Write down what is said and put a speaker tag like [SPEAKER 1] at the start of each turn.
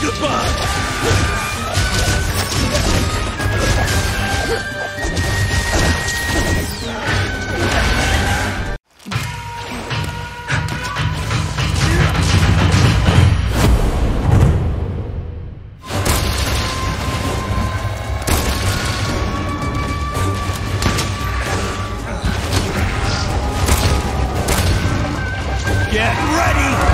[SPEAKER 1] Get ready!